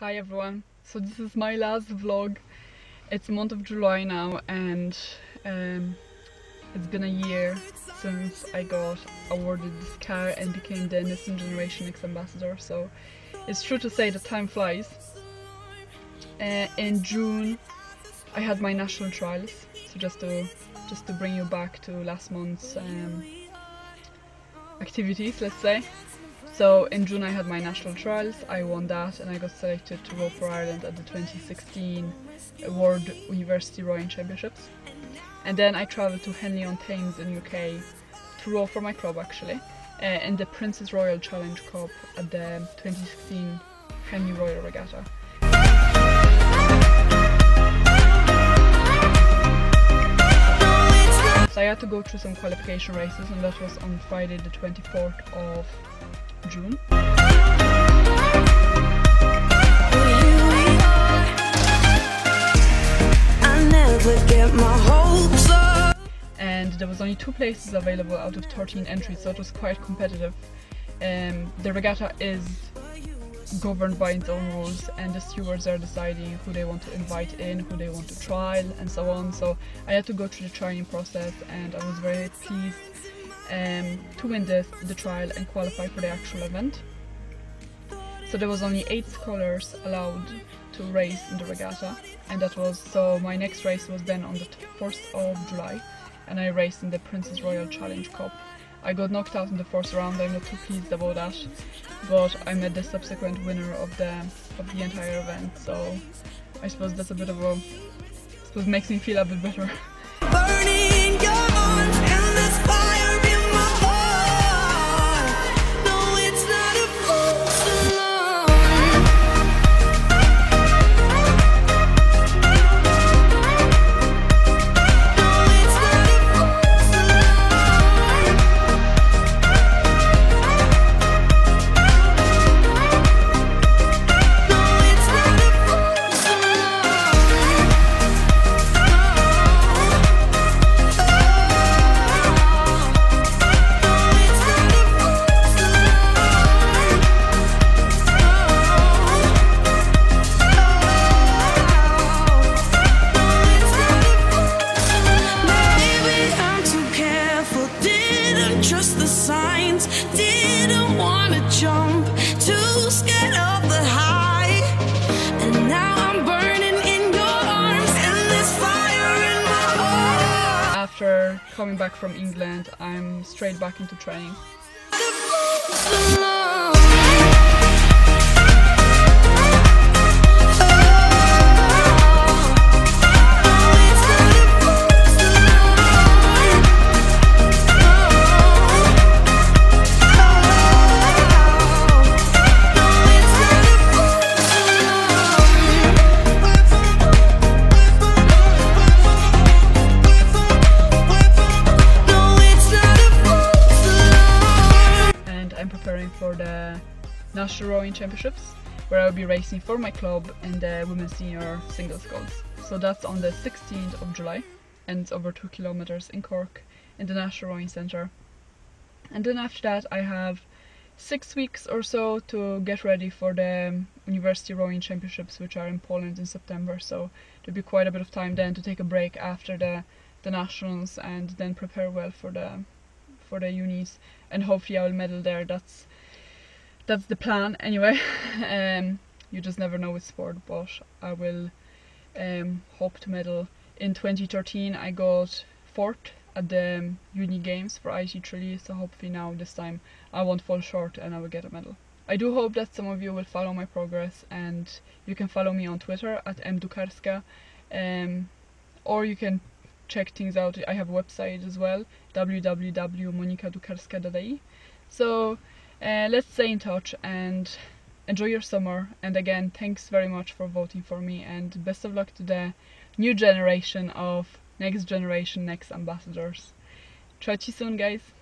Hi everyone. So this is my last vlog. It's the month of July now and um, it's been a year since I got awarded this car and became the Nissan Generation Next Ambassador. So it's true to say that time flies. Uh, in June I had my national trials. So just to just to bring you back to last month's um, activities, let's say. So in June I had my national trials, I won that and I got selected to row for Ireland at the 2016 World University Rowing Championships. And then I travelled to Henley on Thames in UK to row for my club actually uh, in the Princess Royal Challenge Cup at the 2016 Henley Royal Regatta. So I had to go through some qualification races and that was on Friday the 24th of June. And there was only two places available out of 13 entries, so it was quite competitive. Um, the regatta is governed by its own rules and the stewards are deciding who they want to invite in, who they want to trial and so on. So I had to go through the training process and I was very pleased um, to win the, the trial and qualify for the actual event. So there was only 8 scullers allowed to race in the regatta and that was, so my next race was then on the 1st of July and I raced in the Princess Royal Challenge Cup I got knocked out in the first round, I'm not too pleased about that, but I met the subsequent winner of the of the entire event, so I suppose that's a bit of a, I suppose makes me feel a bit better. After coming back from England, I'm straight back into training. For the National Rowing Championships where I'll be racing for my club in the Women's Senior singles Sculls. So that's on the 16th of July and it's over 2 kilometers in Cork in the National Rowing Centre. And then after that I have six weeks or so to get ready for the University Rowing Championships which are in Poland in September so there'll be quite a bit of time then to take a break after the the nationals and then prepare well for the for the unis and hopefully I will medal there. That's that's the plan anyway. Um, you just never know with sport but I will um, hope to medal. In 2013 I got fourth at the um, uni games for IT Tralee so hopefully now this time I won't fall short and I will get a medal. I do hope that some of you will follow my progress and you can follow me on Twitter at mdukarska um, or you can check things out. I have a website as well www.monikadukarska.ie so uh, let's stay in touch and enjoy your summer. And again thanks very much for voting for me. And best of luck to the new generation of next generation next ambassadors. Try to soon guys